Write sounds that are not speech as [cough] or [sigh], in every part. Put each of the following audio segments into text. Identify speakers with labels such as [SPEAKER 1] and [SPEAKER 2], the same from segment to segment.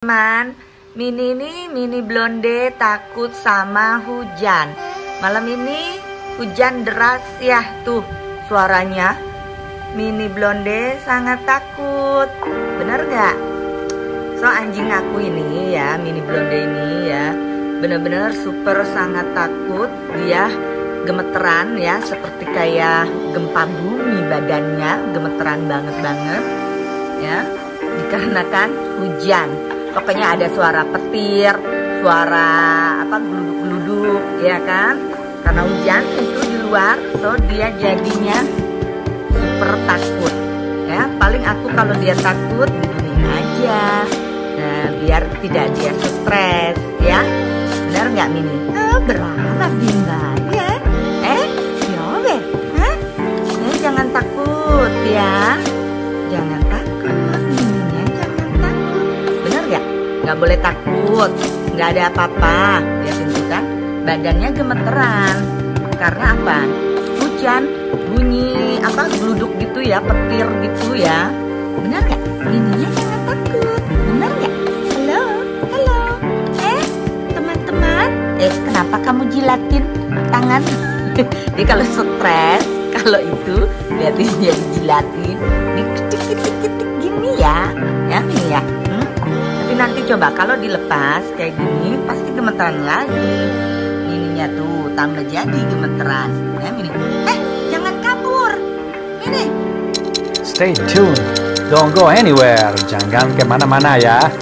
[SPEAKER 1] teman. Mini ini mini blonde takut sama hujan. Malam ini hujan deras ya tuh suaranya. Mini blonde sangat takut. Bener gak? So anjing aku ini ya mini blonde ini ya Bener-bener super sangat takut. Dia gemeteran ya Seperti kayak gempa bumi badannya Gemeteran banget-banget Ya Dikarenakan hujan pokoknya ada suara petir suara apa geluduk-geluduk ya kan? Karena hujan itu di luar so dia jadinya super takut. Ya paling aku kalau dia takut begini aja. Nah biar tidak dia stres ya. Benar nggak Mini? Oh, berapa bimba? Ya? Eh ya Hah? eh, jangan takut ya nggak boleh takut nggak ada apa-apa. Ya tentu kan badannya gemeteran. Karena apa? Hujan bunyi apa geluduk gitu ya petir gitu ya. Benar nggak? Ininya jangan takut. Benar nggak? Halo halo. Eh teman-teman eh kenapa kamu jilatin tangan? [laughs] Jadi kalau stres kalau itu lihatin dia jilatin. Dikit dikit dikit gini ya. Ya ini ya nanti coba kalau dilepas kayak gini pasti gemeteran lagi. Ininya tuh tambah jadi gemeteran. Ya ini eh jangan kabur. Ini
[SPEAKER 2] stay tuned. Don't go anywhere. Jangan ke mana-mana ya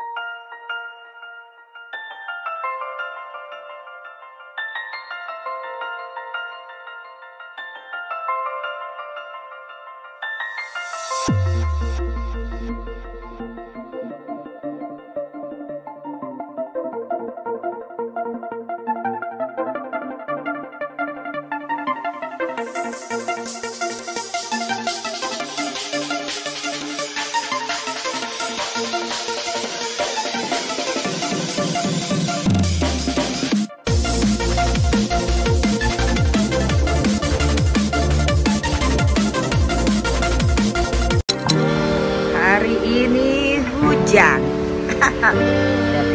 [SPEAKER 1] hujan. [laughs] Lihat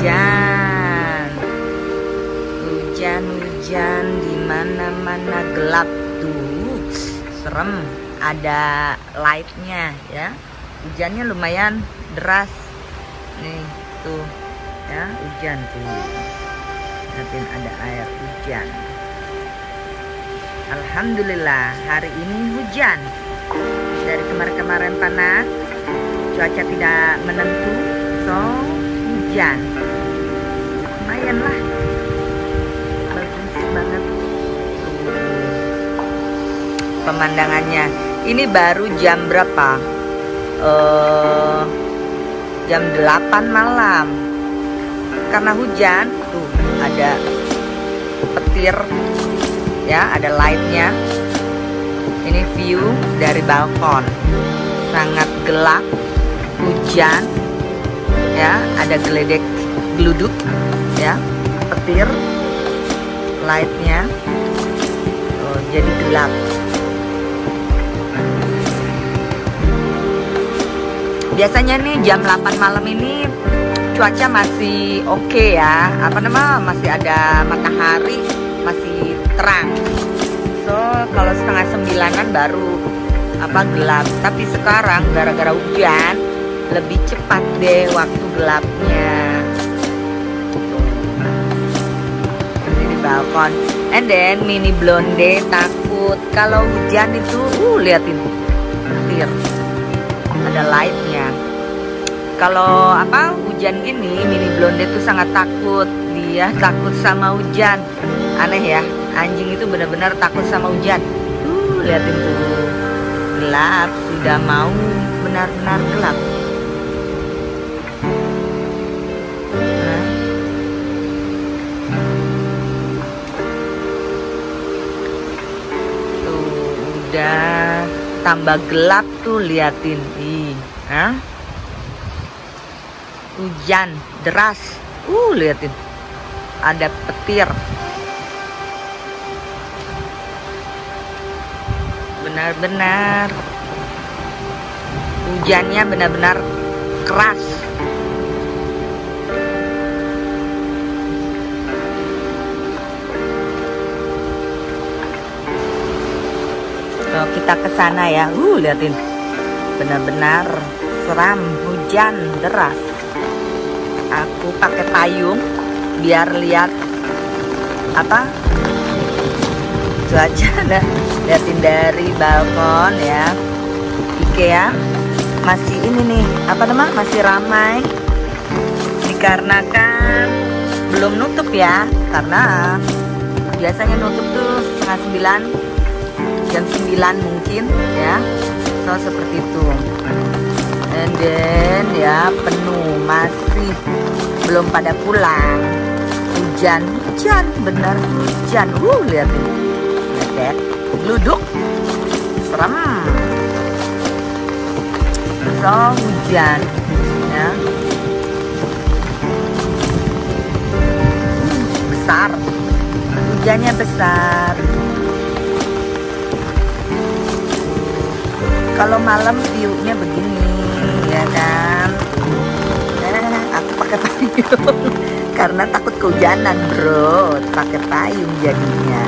[SPEAKER 1] hujan hujan di mana mana gelap tuh. Serem ada lightnya ya. Hujannya lumayan deras. Nih tuh ya hujan tuh. Nanti ada air hujan. Alhamdulillah hari ini hujan. Dari kemarin-kemarin panas cuaca tidak menentu so hujan. Lumayan pemandangannya. Ini baru jam berapa? Uh, jam 8 malam. Karena hujan tuh ada petir ya ada lightnya. Ini view dari balkon. Sangat gelap hujan ya ada geledek geluduk ya petir lightnya. Oh, jadi gelap biasanya nih jam 8 malam ini cuaca masih oke okay ya. Apa nama masih ada matahari masih terang. So kalau setengah sembilanan baru apa gelap. Tapi sekarang gara-gara hujan lebih cepat deh waktu gelapnya. Di balkon. And then mini blonde takut. Kalau hujan itu uh liatin. Petir. Ada lightnya kalau apa hujan gini mini blonde tuh sangat takut. Dia takut sama hujan. Aneh ya anjing itu benar-benar takut sama hujan. Uh liatin tuh. Gelap sudah mau benar-benar gelap. Udah tambah gelap tuh liatin. Ih Hah? Hujan deras. Uh liatin. Ada petir. Benar-benar. Hujannya benar-benar keras. Kalau kita ke sana ya, uh liatin, benar-benar seram, hujan deras. Aku pakai payung biar lihat apa? Cuaca [laughs] nah, liatin dari balkon ya. IKEA masih ini nih apa nama? Masih ramai. Dikarenakan belum nutup ya karena biasanya nutup tuh setengah sembilan jam sembilan mungkin ya. So seperti itu and then ya penuh masih. Belum pada pulang. Hujan hujan benar hujan. Uh lihat ini. Lihat duduk. Serem. So hujan ya. Besar. Hujannya besar. Kalau malam view-nya begini ya kan? Eh, aku pakai payung. [laughs] Karena takut kehujanan bro. Pakai payung jadinya.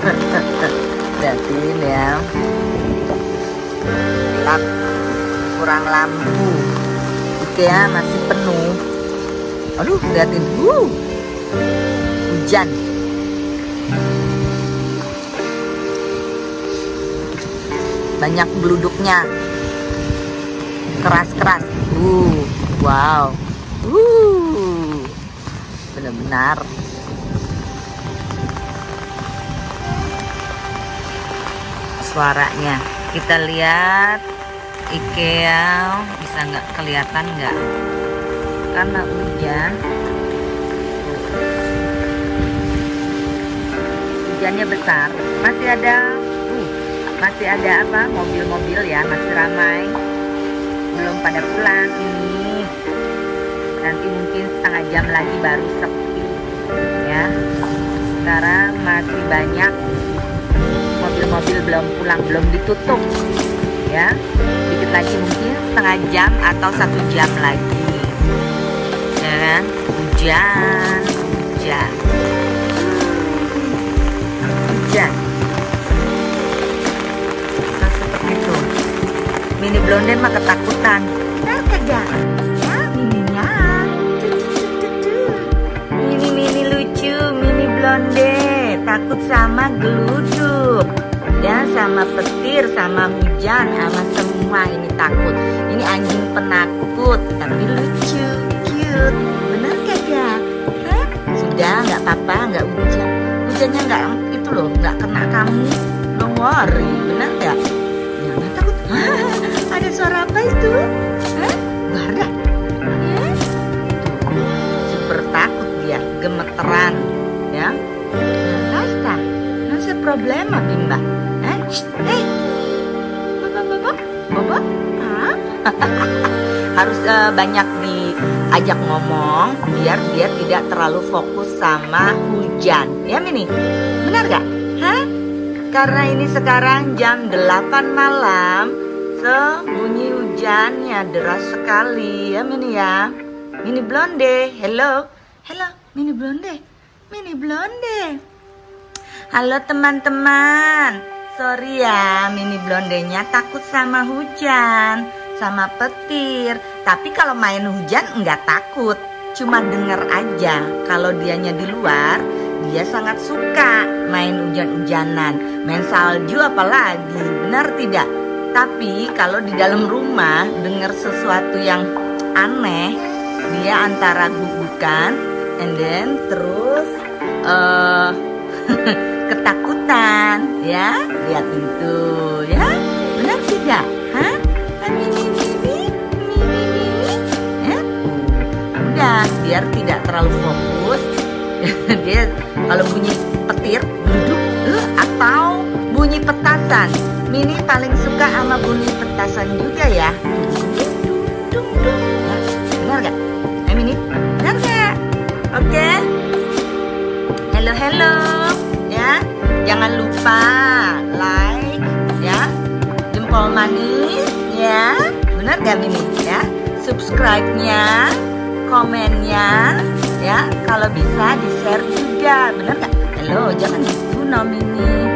[SPEAKER 1] [laughs] Lihatin ya. Gelap kurang lampu. IKEA masih penuh. Aduh lihatin uh, hujan. Banyak beluduknya keras-keras. Uh wow. Uh benar-benar. Suaranya. Kita lihat IKEA bisa nggak kelihatan nggak? Karena hujan. Hujannya besar. Masih ada uh, masih ada apa? Mobil-mobil ya masih ramai belum pada pulang. Ini nanti mungkin setengah jam lagi baru sepi ya. Sekarang masih banyak mobil-mobil belum pulang belum ditutup ya. Sedikit lagi mungkin setengah jam atau satu jam lagi. Ya kan? Hujan hujan. Hujan mini blonde mah ketakutan. Ya mininya. Mini mini lucu mini blonde. Takut sama geluduk. Ya sama petir sama hujan sama semua ini takut. Ini anjing penakut tapi lucu cute. Bener kagak? Hah? sudah nggak apa-apa nggak hujan. Hujannya nggak itu loh nggak kena kamu. Don't worry. Bener ya jangan takut apa itu? Hah? Barda ya super takut dia gemeteran ya. Basta non c'è problema bimba. Eh eh. Bobo bobo bobo ah [laughs] harus uh, banyak diajak ngomong biar dia tidak terlalu fokus sama hujan. Ya Mini? Benar gak? Hah? Karena ini sekarang jam 8 malam So bunyi hujannya deras sekali ya Mini ya. Mini Blonde Hello. Hello Mini Blonde. Mini Blonde. Halo teman-teman. Sorry ya Mini Blondenya takut sama hujan Sama petir. Tapi kalau main hujan nggak takut. Cuma denger aja Kalau dianya di luar Dia sangat suka main hujan-hujanan. Main salju apalagi Benar tidak? Tapi kalau di dalam rumah Dengar sesuatu yang aneh Dia antara gugukan And then terus uh, [laughs] ketakutan ya? Lihat itu ya? Benar tidak? Hah? Mini ya? Udah biar tidak terlalu fokus. [laughs] Dia kalau bunyi petir duduk uh, atau bunyi petasan mini paling suka sama bunyi petasan juga ya. Benar gak eh mini benar gak oke. Okay? hello hello. Ya jangan lupa like ya. Jempol manis ya. Benar gak Mini ya. Subscribe subscribe-nya, komennya, ya. Kalau bisa di share juga, bener nggak? Halo, jangan gitu nomini,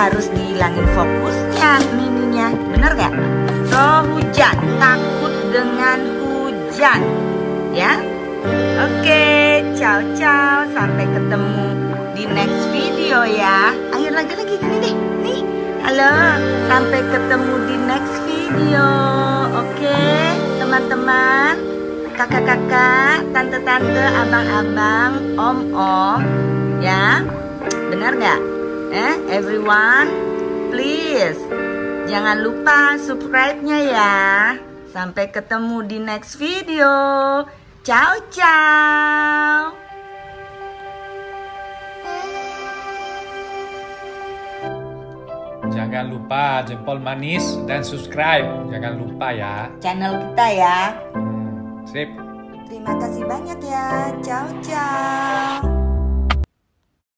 [SPEAKER 1] harus dihilangin fokusnya mininya, bener nggak? Roh hujan, takut dengan hujan, ya. Oke, ciao ciao, sampai ketemu di next video ya. Ayo lagi lagi gini deh, nih. Halo, sampai ketemu di next video. Oke, teman-teman, kakak-kakak, tante-tante, abang-abang, om-om, ya. Benar nggak? Eh, everyone, please jangan lupa subscribe-nya ya. Sampai ketemu di next video. Ciao, ciao.
[SPEAKER 2] Jangan lupa jempol manis dan subscribe. Jangan lupa ya.
[SPEAKER 1] Channel kita ya.
[SPEAKER 2] Hmm, sip.
[SPEAKER 1] Terima kasih banyak ya. Ciao, ciao.